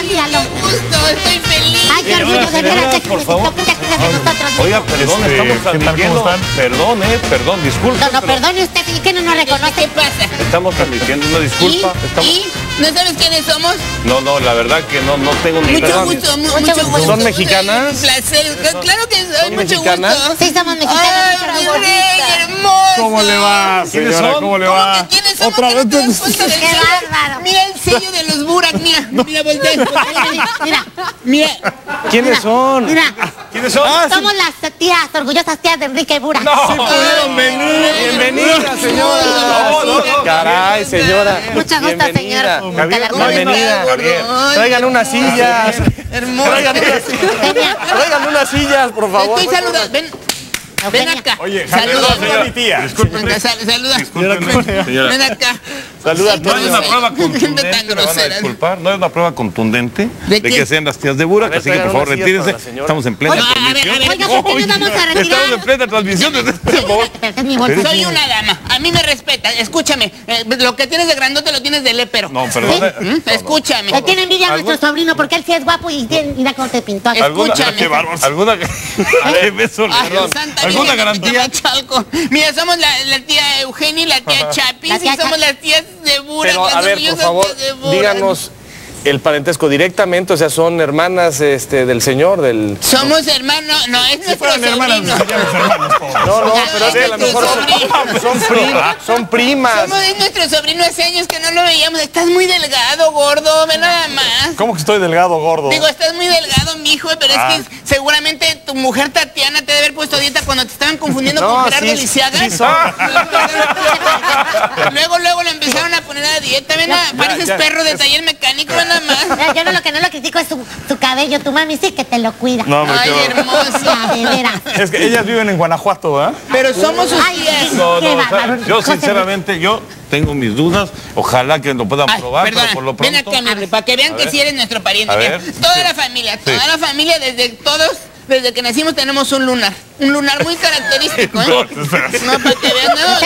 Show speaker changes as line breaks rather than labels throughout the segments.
cámbialo.
gusto, estoy feliz.
Ay, qué orgullo, de veras,
por favor.
déjame de nosotros.
Oiga, perdón,
Este,
estamos transmitiendo.
¿Cómo están?
Perdón, eh, perdón, disculpe.
No, no,
pero
perdone usted, ¿y que no nos
¿Qué
reconoce?
pasa?
Estamos transmitiendo una disculpa.
¿Y? ¿No sabes quiénes somos?
No, no, la verdad que no, no tengo ni
Mucho mu-
Mucho
mucho
gusto.
gusto.
¿Son mexicanas?
Un placer. Claro que soy, mucho
mexicanas?
gusto.
Sí, somos mexicanos.
Ay, mi rey hermoso.
¿Cómo le va,
¿Quiénes
señora?
son?
¿Cómo le
¿Cómo
va?
que quiénes somos?
Otra
¿Que
vez.
Qué bárbaro.
Mira el sello de los Burak, mira. Mira, voltea.
Mira, mira,
Mira.
¿Quiénes son?
mira.
¿Quiénes son?
Ah, sí.
Somos las tías, orgullosas tías de Enrique Bura.
pudieron venir. Bienvenida, señora.
No, no, no.
Caray, señora.
Gusto,
Bienvenida.
señor.
Bienvenida.
Javier.
Traigan unas sillas.
Hermoso.
Traigan unas sillas.
Genial.
Traigan unas sillas, por favor.
estoy saludando. Ven. Ven acá.
Oye,
saluda.
saluda a mi tía.
Saluda. Ven acá.
Saluda a
No hay
todos.
una prueba contundente, disculpar, no hay una prueba contundente
¿De
que sean las tías de Burak, así que por favor retírense. Estamos en plena transmisión.
a ver,
Oiga, ¿por qué nos vamos a retirar?
Estamos en plena transmisión.
Es mi bolsa.
Soy una dama. A mí me respeta. Escúchame. eh, lo que tienes de grandote lo tienes de lépero.
No, perdón.
¿Mm? Escúchame.
Le tiene envidia a nuestro sobrino porque él sí es guapo y tiene- mira cómo te pintó. aquí.
¿Alguna,
Escúchame.
qué. ¿Alguna, Qué beso,
Ay. Santa
¿Alguna garantía?
Tapachalco. Mira, somos la, la tía Eugenia y la tía Chapis y somos las tías de Burak.
Pero, a ver, por favor,
tías de Burak.
díganos el parentesco directamente, o sea, son hermanas este, del señor, del...
Somos hermanos. No, es nuestro
fueran hermanas,
sobrino.
seríamos hermanos, No, no, pero es que a lo mejor son, son primas, son primas.
Somos es nuestro sobrino hace años que no lo veíamos. Estás muy delgado, gordo. Ve nada más.
¿Cómo que estoy delgado, gordo?
Digo, estás muy delgado, mijo, pero
Ah.
es que seguramente tu mujer Tatiana te debe haber puesto dieta cuando te estaban confundiendo
No,
con Gerardo
sí,
Lisiaga.
sí son.
luego, luego le empezaron a poner a dieta. Ven, a- pareces
ya,
perro de taller mecánico, nada más.
Yo no, lo que no lo critico es su, su cabello. Tu mami sí que te lo cuida.
No, hombre,
Ay, hermosa.
De veras.
Es que ellas viven en Guanajuato, ¿verdad?
Pero somos sus
Ay,
tías.
No,
Qué
no, o sea,
bárbaro.
yo sinceramente, yo tengo mis dudas. Ojalá que lo puedan
Ay,
probar,
perdona,
pero por lo
ven
pronto...
acá, mi rey, para que vean
A
que
ver.
sí eres nuestro pariente.
Ver.
toda
Sí.
la familia, toda
Sí.
la familia, desde todos, desde que nacimos tenemos un lunar. Un lunar muy característico, ¿eh?
No.
No, para que vean, no, no, no,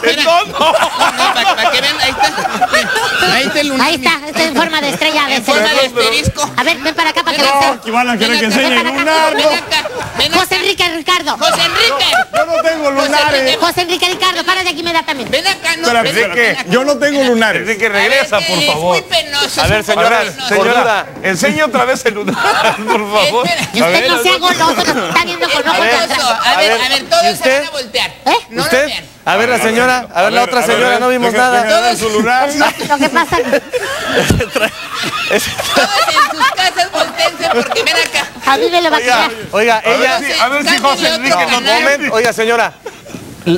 espérame.
No, no.
No, para, que vean, ahí está. Ahí está el lunar.
Ahí está, está en forma de estrella. de
En forma de asterisco.
A ver, ven para acá para que
acá.
que van a querer que enseñe el
acá,
lunar,
Ven
¿no?
acá, ven
José. Enrique Ricardo.
José Enrique.
Yo no tengo lunares.
José Enrique Ricardo, para de aquí inmediatamente.
Ven acá, no.
Espera,
ven
Enrique,
acá.
yo no tengo lunares.
Enrique,
A ver,
regresa, por
es
favor.
muy penoso.
A
es
ver, señora.
Señora, enseñe otra vez el lunar, por favor.
Y usted no sea goloso, está viendo con ojos de
Penoso.
atrás.
A ver, a ver,
¿y
todos se
usted?
van a voltear.
¿Eh?
No lo
¿Usted?
vean.
A ver la señora, a ver la otra señora, no vimos nada.
su
lunar.
Lo que pasa
Todos en sus casas volteense porque ven acá.
a mí me lo va a
Oiga,
quitar.
oiga,
A ver
ella...
a ver si José Enrique nos
oiga señora,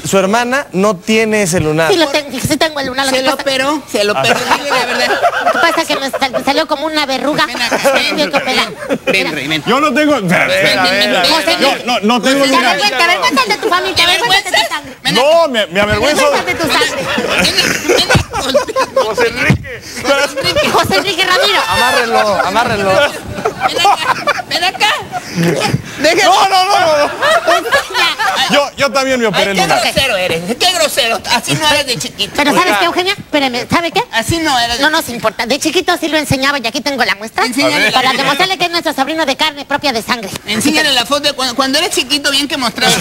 su hermana no tiene ese lunar.
Sí, lo tengo, sí tengo el lunar. Lo
Se lo operó, se lo operó, dile la verdad.
lo que pasa es que me sal- salió como una verruga.
Ven
que operar.
Ven, rey, ven.
Yo no tengo...
Ven, ven, ven, ven.
no, no tengo
Te
lunar.
avergüenza, te avergüenza de tu familia, te
¿Te
avergüenza de tu
avergüenzas?
sangre.
Ven.
No, me, me
Te
avergüenzo.
avergüenza de tu sangre.
Ven, ven.
José Enrique.
José Enrique,
José Enrique Ramiro.
Amárrenlo, amárrenlo.
Ven acá. Déjame.
No, no, no, no. Yo, yo también me operé
Ay, qué grosero eres, qué grosero. Así no eres de chiquito.
Pero ¿sabes
Oiga.
qué, Eugenia? Espérame, ¿sabe qué?
Así no eres de
No nos importa. De chiquito sí lo enseñaba y aquí tengo la muestra.
Enséñale.
Para demostrarle que es nuestro sobrino de carne propia de sangre.
Enséñale la foto de cuando, cuando eres chiquito, bien que mostrabas.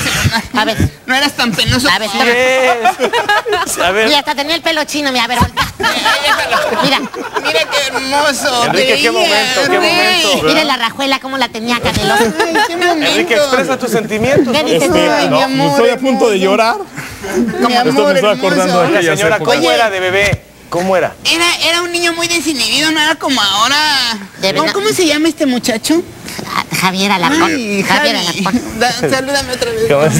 A ver.
No eras tan penoso
A ver,
como
toma.
ahora.
Es- A ver,
Mira, hasta tenía el pelo chino, mira, a ver,
déjalo.
Mira,
Mira qué hermoso.
Enrique, qué momento, qué momento.
mire la rajuela, cómo la tenía
momento.
Enrique, expresa tus sentimientos.
¿Qué dices tú?
Ay, mi amor.
estoy a punto de llorar.
Mi amor,
señora, ¿cómo
Oye.
era de bebé? ¿Cómo era?
Era, era un niño muy desinhibido, no era como ahora.
De
¿Cómo, cómo se llama este muchacho?
Ah, Javier Alarcón.
Ay,
Javier.
Da- salúdame otra vez.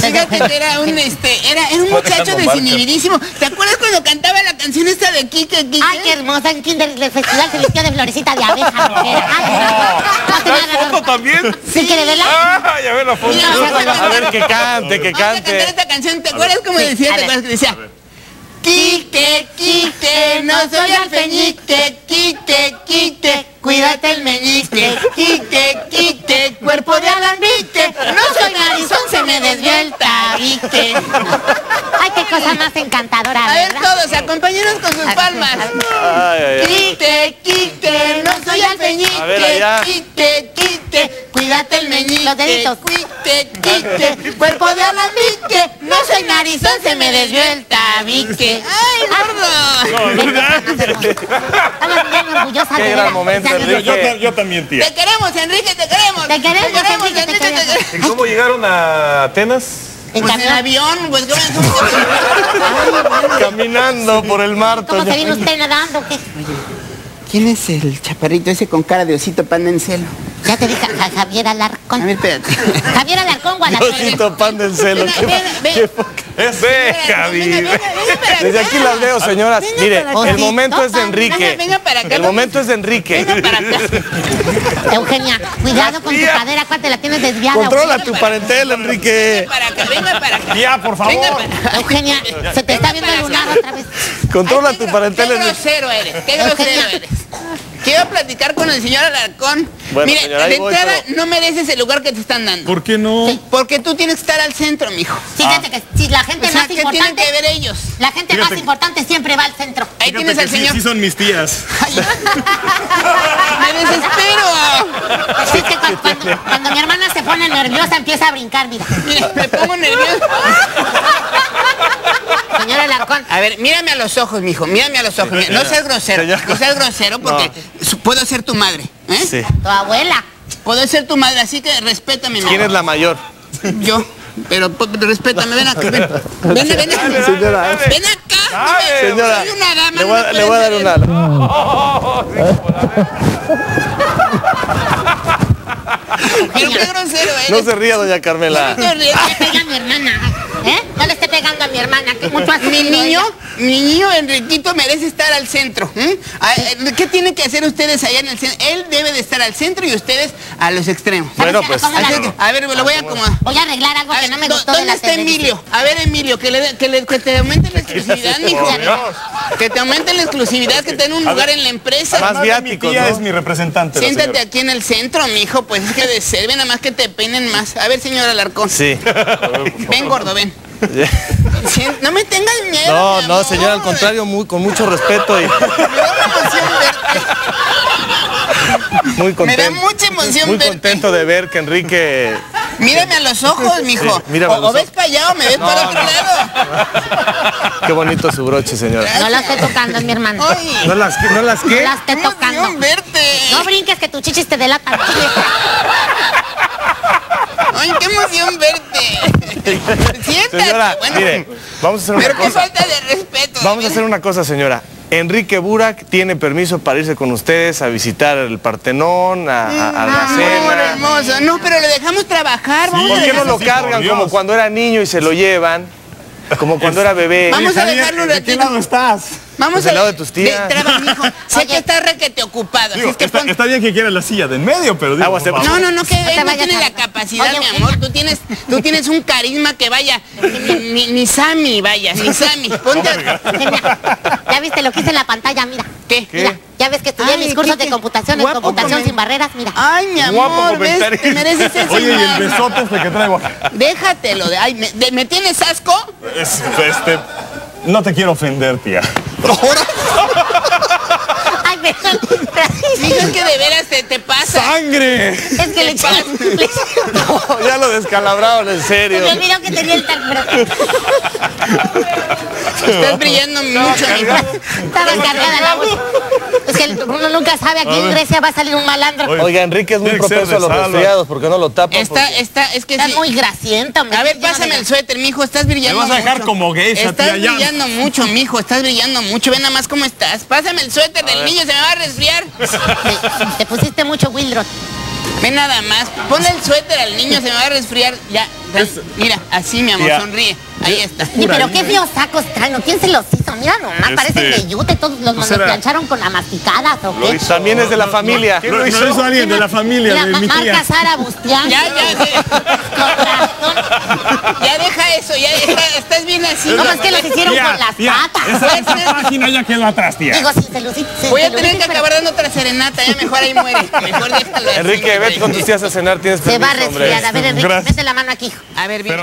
Fíjate que era un este, era, era un muchacho desinhibidísimo. ¿Te acuerdas cuando cantaba la canción esta de Kike Kike?
Ay, qué hermosa. En Kinder el festival se vistió de florecita de abeja. no, no te
¿Hay
nada,
foto
no.
también?
¿Sí quiere verla?
Ay, a ver la foto.
Mira,
A ver, que cante, que
Vamos a cantar
cante.
esta canción. ¿Te acuerdas cómo decía? ¿Te acuerdas que decía? Quite, quite, no soy alfeñique, quite, quite, cuídate el meñique, quite, quite, cuerpo de alambique, no soy narizón, se me desvió el tabique.
Ay, qué cosa más encantadora,
A ver todos, acompáñenos con sus palmas.
Ay, ay, ay.
Quite, quite, no soy alfeñique,
allá.
quite, quite, cuídate el meñique,
Los deditos.
quite, quite, cuerpo de alambique, no soy narizón, se me desvió el tabique. ¡Ay, gordo!
Qué
de
gran momento, Enrique.
Yo, ta- yo también, tía.
Te queremos, Enrique, te queremos.
Te queremos, Enrique, te queremos.
¿Y cómo llegaron a Atenas?
En
Pues en avión, pues ¿cómo
Caminando por el mar.
¿Cómo se viene usted nadando? ¿Qué?
¿Quién es el chaparrito ese con cara de osito pan en celo?
Ya te dije, Ja- Javier
A
Alarcón.
ver, espérate.
Javier Alarcón, Guadalajara.
Osito pan del celo.
Ven, ven.
Es.
Venga, venga, venga
Desde
acá.
aquí las veo, señoras.
Venga
Mire,
acá.
el momento es de Enrique.
Venga, venga para acá.
El momento es de Enrique.
Venga para acá.
Eugenia, cuidado con tu cadera, ¿cuál te la tienes desviada?
Controla tu parentela, Enrique.
Para acá, venga para acá.
Tía, por favor.
Venga
Eugenia, se te está viendo el lunar otra vez.
Controla tu parentela,
Qué
Enrique.
grosero eres, qué grosero eres. Quiero platicar con el señor Alarcón.
Bueno,
Mire,
señora,
de
voy,
entrada
pero-
no mereces el lugar que te están dando.
¿Por qué no?
Porque tú tienes que estar al centro, mijo.
Fíjate que si la gente
O sea,
más
¿qué tienen
importante,
que ver ellos?
la gente
Fíjate.
más importante siempre va al centro.
Ahí
Fíjate
tienes al
sí,
señor.
sí son mis tías.
Ay, ¡Me desespero!
Sí, que cu- cuando, cuando mi hermana se pone nerviosa empieza a brincar, mira.
Mira, me pongo
Alarcón,
A ver, mírame a los ojos, mijo, mírame a los ojos. No seas grosero,
Señor.
no seas grosero porque su- puedo ser tu madre, ¿eh?
Sí.
tu abuela.
Puedo ser tu madre, así que respétame, mi
¿Quién es la mayor?
Yo. Pero respétame, ven acá, ven. Ven, ven, ven.
Señora.
Ven acá.
Señora,
Soy una dama.
le voy, a-
no
le voy a dar un ala.
Pero qué grosero eres.
No se ría, doña Carmela.
No.
No le pega a mi hermana. ¿Eh? No le esté pegando a mi hermana, que mucho ha
Mi niño. Mi niño Enriquito merece estar al centro. ¿eh? Ah, eh, ¿Qué tienen que hacer ustedes allá en el centro? Él debe de estar al centro y ustedes a los extremos.
Bueno, pues.
¿Cómo la-
Así que, a ver, lo voy a acomodar.
Voy a arreglar algo
A
que
ver,
no me
¿dó-
gustó de
¿Dónde
la
está
televisión.
Emilio? A ver, Emilio, que, le, que, le- que te aumente la exclusividad, mijo. Que te aumente la exclusividad, que te den un lugar en la empresa.
Más
tía
¿no?
es mi representante.
Siéntate aquí en el centro, mijo, pues es que de ser, ven nada más que te peinen más. A ver, señor Alarcón.
Sí.
Ven, gordo, ven. No me tengas miedo.
No,
mi
no,
amor.
señor, al contrario, muy, con mucho respeto y
Me da una emoción verte.
muy contento.
Me da mucha emoción
Muy
verte.
contento de ver que Enrique.
Mírame a los ojos, mijo.
Sí, mírame a
o,
los
o ves
ojos.
para allá o me ves para otro lado.
Qué bonito su broche, señora.
No la esté tocando, es mi hermana.
Ay,
¿No las, no las
No
qué?
la esté
qué
tocando.
verte.
No brinques que tus chichis te delatan.
Ay, qué emoción verte. Siéntate.
Señora,
bueno,
mire, vamos a hacer una
pero qué
cosa.
falta de respeto.
Vamos a hacer una cosa, señora. Enrique Burak tiene permiso para irse con ustedes a visitar el Partenón, a, a- a la cena.
hermoso. No, pero lo dejamos trabajar. Vamos
¿Por qué no lo cargan
Dios.
como cuando era niño y se lo llevan? Como cuando era bebé.
Vamos a dejarlo un
¿De qué
ratito.
lado estás?
Vamos
Pues
a
del lado de tus tías.
traba, mijo. Sé
Oye.
que estás requete ocupado. así
Digo,
es que
está,
pon-
está bien que quieras la silla de en medio, pero digo, favor.
No, no, no, que no
vayas
tiene
a-
la capacidad,
Oye,
mi amor. Tú tienes, tú tienes un carisma que vaya, ni, ni, ni Sammy, vaya, ni Sammy. Ponte
Ya viste lo que hice en la pantalla, mira.
¿Qué?
Mira, ya ves que estudié
Ay,
mis cursos
qué-
de computación en computación sin barreras, mira.
Ay, mi amor, ¿ves? Te mereces ese
Oye, y el besote este que traigo.
Déjatelo de, ay, ¿me, de- ¿me tienes asco?
Es, este, no te quiero ofender, tía.
Ay, perdón.
Digo, es que de veras te, te pasa.
¡Sangre!
Es que le eché-
No, ya lo descalabraron, en
Se
serio.
me olvidó que tenía el tal. pero-
Estás brillando mucho, mi
Estaba cargada la voz. Es que uno nunca sabe, aquí en Grecia va a salir un malandro.
Oiga, Enrique es muy propenso a los
Salva.
resfriados porque no lo tapa.
Está, está, es que
Está
sí.
muy hombre.
A ver, pásame el suéter, mijo, estás brillando
Me vas a dejar
mucho.
como geisha,
Estás
tía, ya.
brillando mucho, mijo, estás brillando mucho. Ven nada más cómo estás. Pásame el suéter del niño, se me va a resfriar.
Te, te pusiste mucho Wildrot.
Ven nada más. Ponle el suéter al niño, se me va a resfriar. Ya, mira, así, mi amor, sonríe. Ahí está.
Oye, pero qué feos sacos traen, ¿no? ¿Quién se los hizo? Mira nomás,
Este,
parecen de yute, todos los,
pues
los
era-
plancharon con la masticadas, ¿o qué?
También es de la familia.
Lo, lo hizo alguien de la familia,
Mira,
de mi
marca
tía.
Sara Bustián.
Ya, ya,
Con razón.
Ya deja eso, ya está- estás bien así.
No, es que los hicieron
Tía,
con las
tía,
patas.
Esa, esa página ya quedó atrás, tía.
Digo, sí, se lucí. se-
Voy a tener que acabar dando otra serenata, ya mejor ahí muere. Mejor déjalo así,
Enrique, vete con tus tías a cenar, tienes
Se va a resfriar. A ver, Enrique,
Gracias.
mete la mano aquí. hijo.
A ver, bien,